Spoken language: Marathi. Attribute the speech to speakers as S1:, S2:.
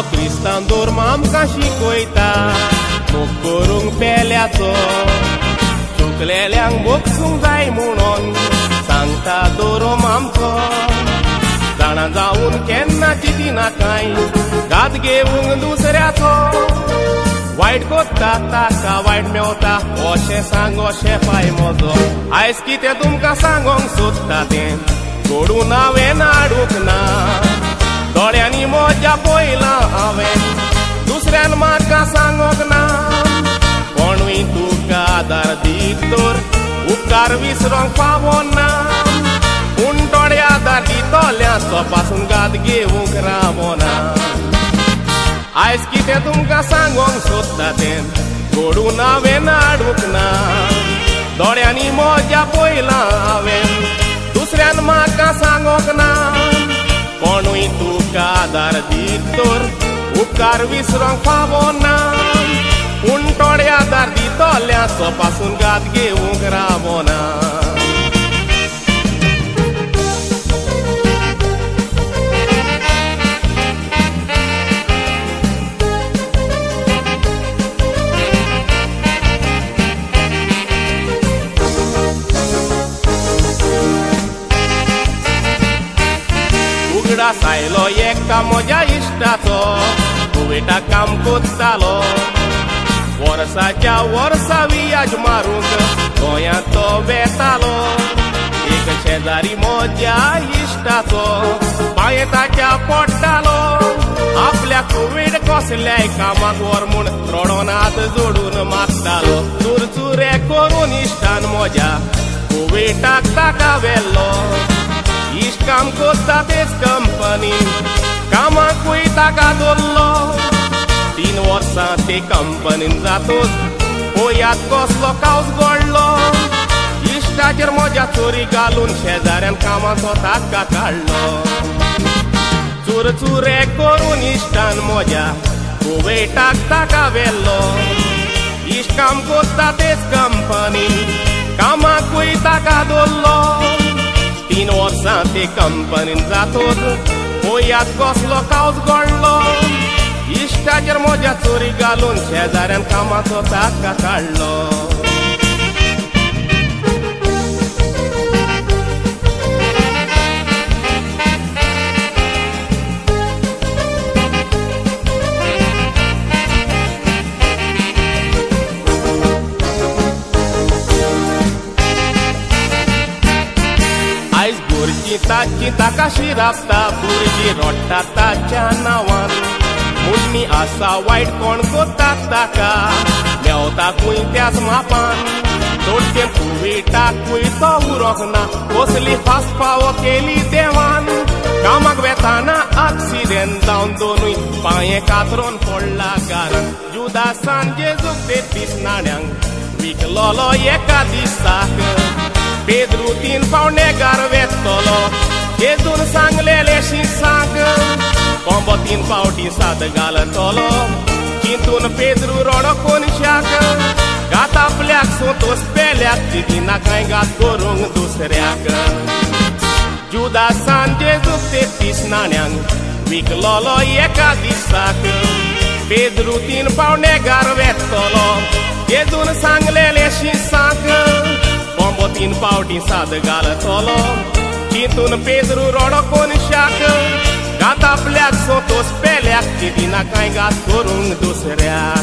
S1: आमचो क्रिस्तांव धर्म आमकां शिकयता मोग करूंक पेल्याचो चुकलेल्यांक बोगसूंक जाय म्हणून सांगता धर्म आमचो जाणा जावन केन्ना चिंतिना कांय घात घेवंक दुसऱ्याचो वायट कोत्ता ताका वायट मेवता अशें सांग अशें पाय म्हजो आयज कितें तुमकां सांगोंक सोदता तें सोडून हांवें नाडूंक ना दोळ्यांनी दिला हांवें. दुसऱ्यान म्हाका सांगोंक ना. कोणूय तुका आदार दीत तर. उपकार विसरोंक पावो ना. पूण थोडे आदार दितोल्या पासून गात घेवंक रावो ना. आयज कितें तुमकां सांगोंक सोदता तें घडून हांवें हाडूंक ना. दोळ्यांनी मजा पयलां हांवें दुसऱ्यान म्हाका सांगोंक ना. कोणूय तूं आदार दीत तर उपकार विसरोंक फावो ना पूण थोडे आदार दितोल्या पासून गात घेवंक रावो आयलो उगडा एका म्हज्या इश्टाचो कुवेटा काम कोत्तालो. वर्साच्या वर्सा वियाज मारूंक गोंयांत तो वेतालो एक शेजारी म्हज्या इश्टाचो पांय ताच्या पडटालो आपल्या कोवीड कसल्याय कामाक व्हर म्हूण रडोन जोडून मागतालो. चुरचुरे करून इश्टान म्हज्या कोविटाक ताका व्हेल्लो इश्ट काम कोत्ता तेच कंपनी कामाकूय ताका दवरलो तीन वर्सां ते कंपनीन जातोच पळयात कसलो कावस घडलो इश्टाचेर म्हज्या चोरी घालून शेजाऱ्यान कामाचो ताका काडलो चूर चुरे करून इश्टान म्हज्या कुवेटाक ताका व्हेल्लो इश्ट काम कोत्ता तेच कंपनी कामाकूय ताका दवरलो तीन वर्सां कंपनीन जातोच पोयात कसलो कावज घडलो इश्टाचेर म्हज्या चोरी घालून शेजाऱ्यान कामाचो ताका काडलो ताची ताका शिरापता भुरगीं रडटा ताच्या नांवान मुन्नी आसा वायट कोण कोता ताका? मेवताकूय त्याच मापान? तोडचे कुविटाकूय तो उरोंक ना कसली फास्ट फावो केली देवान. कामाक वेताना आक्सिडेंट जावन दोनूय पांये कातरोन पडला कारण जुदासान जेजूक ते दिसनाड्यांक विकलोलो एका दिसाक. पेद्रू तीन पावणे गार वेतलो. जेजून सांगलेले शिसाक कोंबो तीन पावटी साद घालतलो. चिंतून पेद्रू रडो कोनशाक गात आपल्याक सोतोस पेल्याक चिंतिना कांय गात करूंक दुसऱ्याक जुदासान जेजूक तेत्तीस नाण्यांक विकलोलो एका दिसाक पेद्रू तीन पावणेगार वेतलो. जेजून सांगलेले शिसाक कोंबो तीन पावटी साद घालतलो पेजरू रोडो रडो कोनशाक गात आपल्याक सोतोस पेल्याक चिंतिना कांय गात करूंक दुसऱ्याक